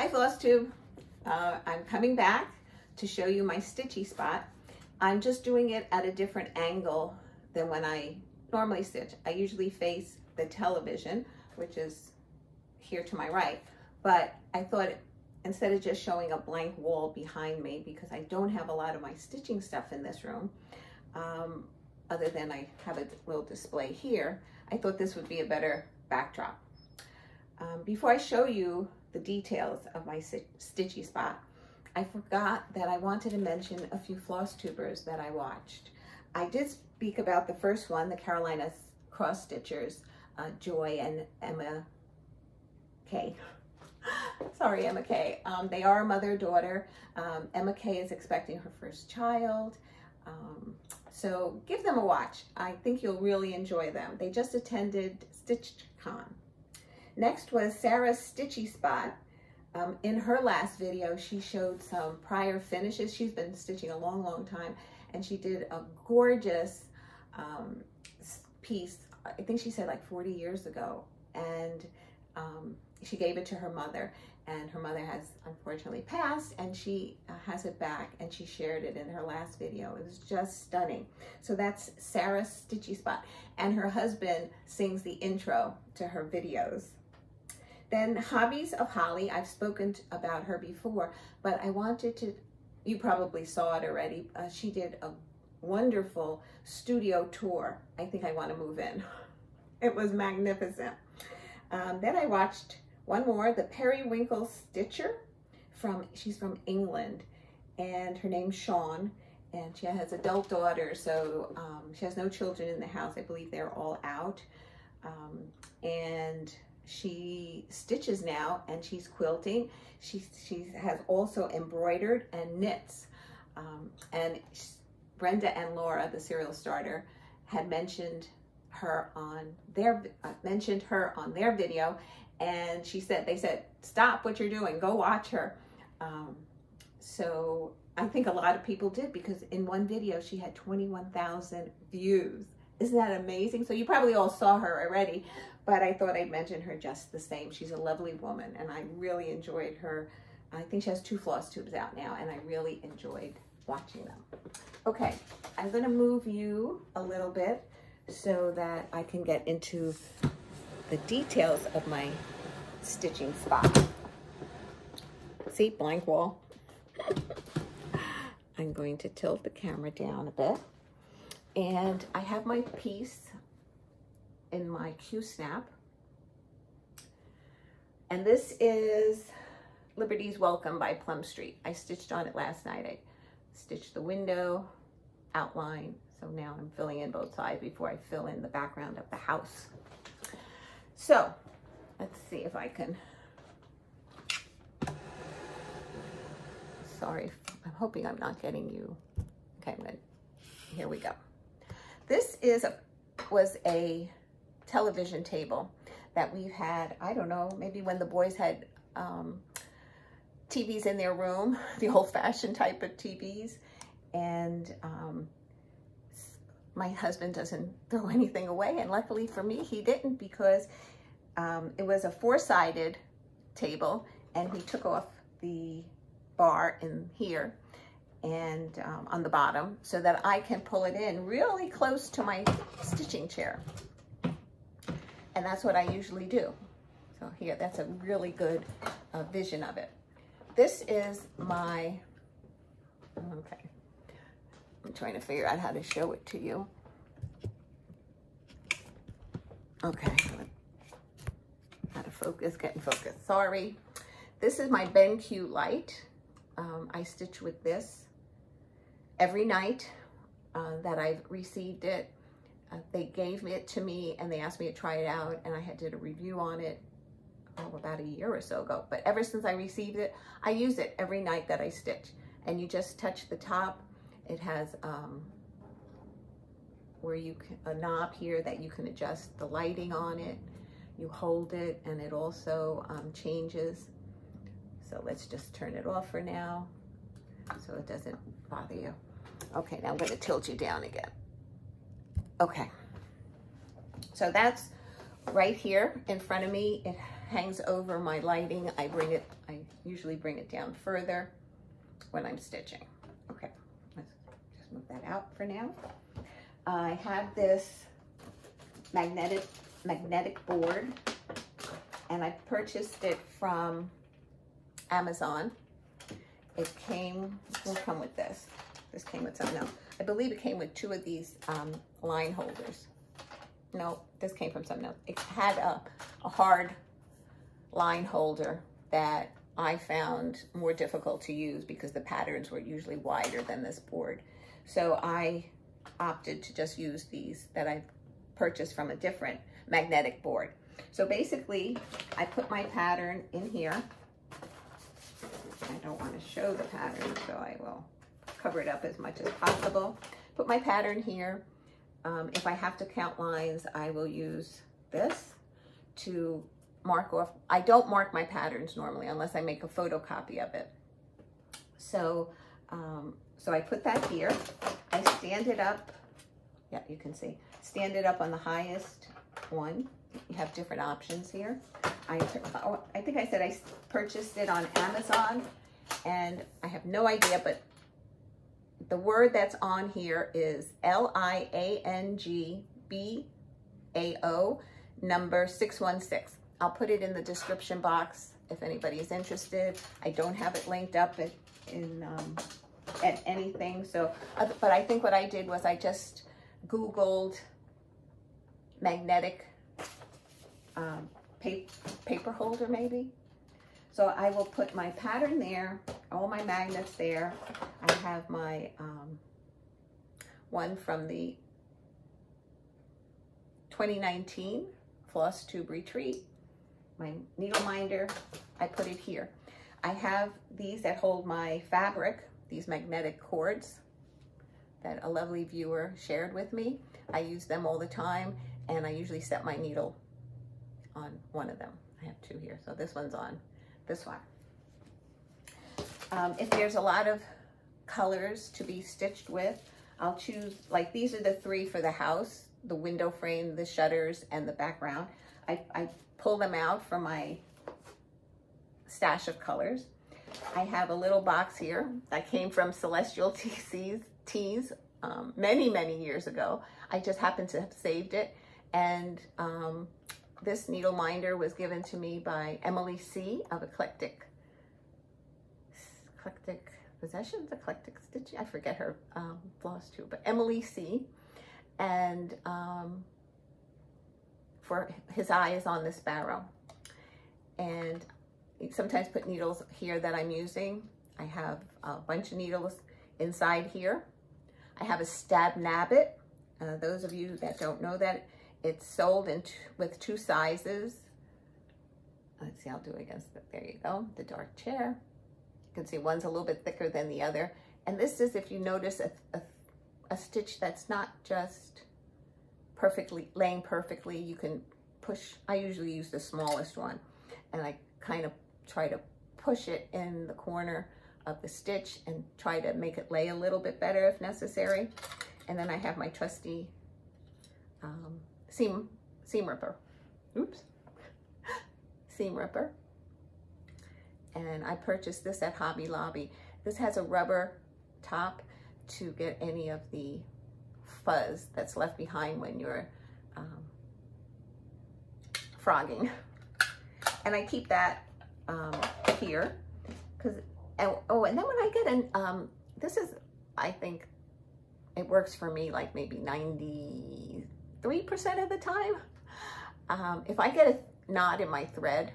Hi FlossTube. Uh, I'm coming back to show you my stitchy spot. I'm just doing it at a different angle than when I normally stitch. I usually face the television, which is here to my right, but I thought instead of just showing a blank wall behind me, because I don't have a lot of my stitching stuff in this room, um, other than I have a little display here, I thought this would be a better backdrop. Um, before I show you the details of my stitchy spot, I forgot that I wanted to mention a few floss tubers that I watched. I did speak about the first one, the Carolina cross stitchers, uh, Joy and Emma K. Sorry, Emma K. Um, they are mother-daughter. Um, Emma K is expecting her first child. Um, so give them a watch. I think you'll really enjoy them. They just attended StitchCon. Next was Sarah's Stitchy Spot. Um, in her last video, she showed some prior finishes. She's been stitching a long, long time, and she did a gorgeous um, piece, I think she said like 40 years ago, and um, she gave it to her mother and her mother has unfortunately passed and she uh, has it back and she shared it in her last video. It was just stunning. So that's Sarah's Stitchy Spot and her husband sings the intro to her videos. Then Hobbies of Holly, I've spoken about her before, but I wanted to, you probably saw it already. Uh, she did a wonderful studio tour. I think I want to move in. It was magnificent. Um, then I watched one more, the Periwinkle Stitcher from, she's from England and her name's Sean and she has adult daughters, so um, she has no children in the house. I believe they're all out. Um, and she stitches now and she's quilting. She, she has also embroidered and knits. Um, and Brenda and Laura, the serial starter, had mentioned her on their uh, mentioned her on their video and she said, they said, stop what you're doing, go watch her. Um, so I think a lot of people did because in one video she had 21,000 views. Isn't that amazing? So you probably all saw her already, but I thought I'd mention her just the same. She's a lovely woman and I really enjoyed her. I think she has two floss tubes out now and I really enjoyed watching them. Okay, I'm gonna move you a little bit so that I can get into the details of my stitching spot. See, blank wall. I'm going to tilt the camera down a bit. And I have my piece in my Q-snap. And this is Liberty's Welcome by Plum Street. I stitched on it last night. I stitched the window, outline. So now I'm filling in both sides before I fill in the background of the house. So let's see if I can. Sorry, I'm hoping I'm not getting you. Okay, I'm good. Here we go. This is a was a television table that we've had, I don't know, maybe when the boys had um, TVs in their room, the old-fashioned type of TVs. And um, my husband doesn't throw anything away. And luckily for me, he didn't because um, it was a four-sided table and he took off the bar in here and um, on the bottom so that I can pull it in really close to my stitching chair. And that's what I usually do. So here, that's a really good uh, vision of it. This is my, okay, I'm trying to figure out how to show it to you. Okay, how to focus, getting focused, sorry. This is my BenQ light. Um, I stitch with this every night uh, that I've received it. Uh, they gave it to me and they asked me to try it out and I had did a review on it oh, about a year or so ago. But ever since I received it, I use it every night that I stitch. And you just touch the top. It has um, where you can, a knob here that you can adjust the lighting on it. You hold it and it also um, changes. So let's just turn it off for now so it doesn't bother you. Okay, now I'm gonna tilt you down again. Okay, so that's right here in front of me. It hangs over my lighting, I bring it, I usually bring it down further when I'm stitching. Okay, let's just move that out for now. I have this magnetic magnetic board and I purchased it from Amazon. It came, will come with this. This came with something no. I believe it came with two of these um, line holders. No, this came from something else. It had a, a hard line holder that I found more difficult to use because the patterns were usually wider than this board. So I opted to just use these that I purchased from a different magnetic board. So basically, I put my pattern in here. I don't want to show the pattern, so I will cover it up as much as possible. Put my pattern here. Um, if I have to count lines, I will use this to mark off. I don't mark my patterns normally unless I make a photocopy of it. So, um, so I put that here. I stand it up. Yeah, you can see. Stand it up on the highest one. You have different options here. I, oh, I think I said I purchased it on Amazon and I have no idea, but the word that's on here is L-I-A-N-G-B-A-O number 616. I'll put it in the description box if anybody is interested. I don't have it linked up at, in um, at anything. So, but I think what I did was I just Googled magnetic um, paper holder maybe. So I will put my pattern there, all my magnets there. I have my um, one from the 2019 Floss Tube Retreat my needle minder, I put it here. I have these that hold my fabric, these magnetic cords that a lovely viewer shared with me. I use them all the time and I usually set my needle on one of them. I have two here, so this one's on this one. Um, if there's a lot of colors to be stitched with, I'll choose, like these are the three for the house, the window frame, the shutters, and the background. I, I pull them out from my stash of colors. I have a little box here that came from Celestial Tees, Tees um, many, many years ago. I just happened to have saved it. And um, this needle minder was given to me by Emily C. of Eclectic, Eclectic Possessions, Eclectic Stitch. I forget her um, floss too, but Emily C. And um, for his eye is on the sparrow. And sometimes put needles here that I'm using. I have a bunch of needles inside here. I have a Stab Nabbit. Uh, those of you that don't know that, it's sold in with two sizes. Let's see, I'll do it against, the, there you go, the dark chair. You can see one's a little bit thicker than the other. And this is, if you notice, a, a, a stitch that's not just perfectly, laying perfectly. You can push, I usually use the smallest one and I kind of try to push it in the corner of the stitch and try to make it lay a little bit better if necessary. And then I have my trusty um, seam, seam ripper. Oops. seam ripper. And I purchased this at Hobby Lobby. This has a rubber top to get any of the fuzz that's left behind when you're um, frogging. And I keep that um, here because, oh, and then when I get in, um, this is, I think it works for me like maybe 93% of the time. Um, if I get a knot in my thread,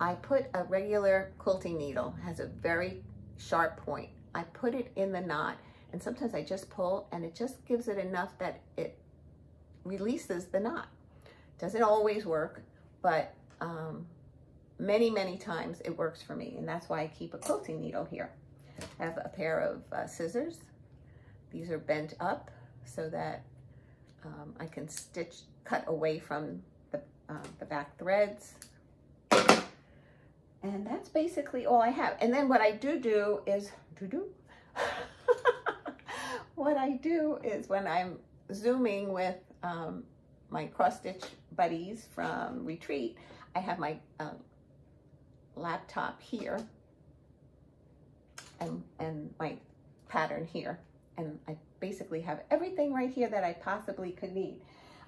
I put a regular quilting needle, has a very sharp point. I put it in the knot and sometimes I just pull and it just gives it enough that it releases the knot. Doesn't always work, but um, many, many times it works for me. And that's why I keep a quilting needle here. I have a pair of uh, scissors. These are bent up so that um, I can stitch, cut away from the, uh, the back threads. And that's basically all I have. And then what I do do is, do do, what I do is when I'm zooming with um, my cross stitch buddies from retreat, I have my um, laptop here and, and my pattern here. And I basically have everything right here that I possibly could need.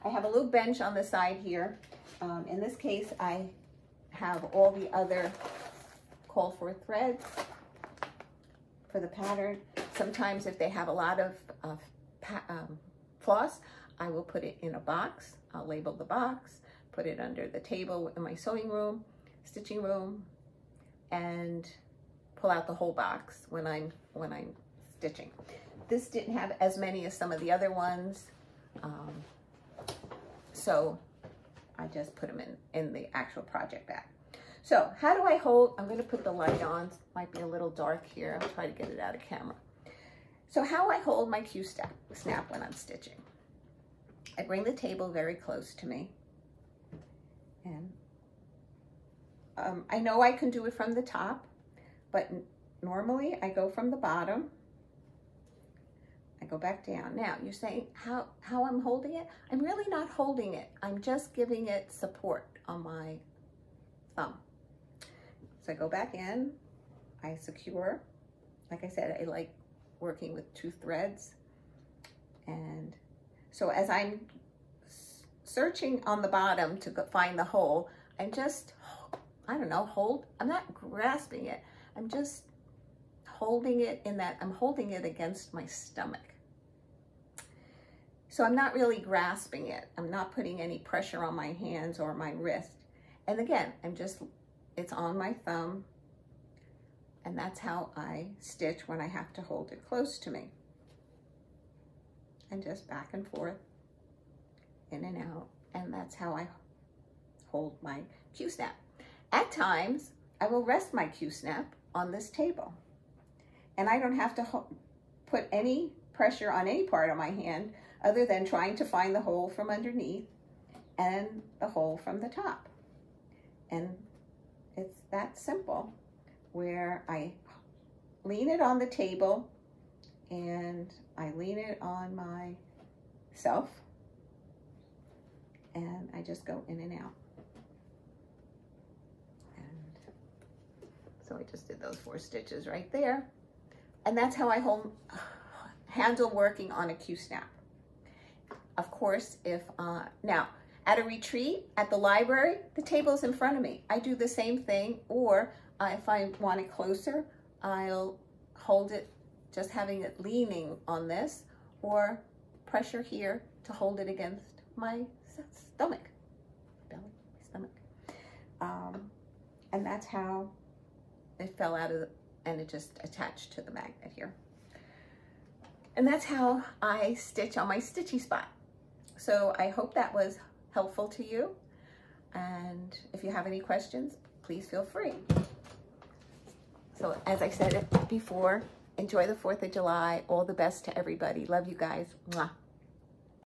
I have a little bench on the side here. Um, in this case, I have all the other call for threads for the pattern. Sometimes if they have a lot of, um, floss, I will put it in a box. I'll label the box, put it under the table in my sewing room, stitching room, and pull out the whole box when I'm when I'm stitching. This didn't have as many as some of the other ones, um, so I just put them in, in the actual project bag. So how do I hold, I'm gonna put the light on, might be a little dark here, I'll try to get it out of camera. So how I hold my Q-snap snap when I'm stitching. I bring the table very close to me. And um, I know I can do it from the top, but normally I go from the bottom. Go back down. Now, you're saying how, how I'm holding it? I'm really not holding it. I'm just giving it support on my thumb. So I go back in, I secure. Like I said, I like working with two threads. And so as I'm searching on the bottom to find the hole, I'm just, I don't know, hold, I'm not grasping it. I'm just holding it in that, I'm holding it against my stomach. So I'm not really grasping it. I'm not putting any pressure on my hands or my wrist. And again, I'm just, it's on my thumb. And that's how I stitch when I have to hold it close to me. And just back and forth, in and out. And that's how I hold my Q-snap. At times, I will rest my Q-snap on this table. And I don't have to put any pressure on any part of my hand other than trying to find the hole from underneath and the hole from the top. And it's that simple where I lean it on the table and I lean it on myself and I just go in and out. And so I just did those four stitches right there. And that's how I hold, handle working on a Q-snap. Of course, if, uh, now, at a retreat, at the library, the table is in front of me. I do the same thing, or uh, if I want it closer, I'll hold it, just having it leaning on this, or pressure here to hold it against my stomach, belly, my stomach. Um, and that's how it fell out of the, and it just attached to the magnet here. And that's how I stitch on my stitchy spot. So I hope that was helpful to you. And if you have any questions, please feel free. So as I said before, enjoy the 4th of July. All the best to everybody. Love you guys. Mwah.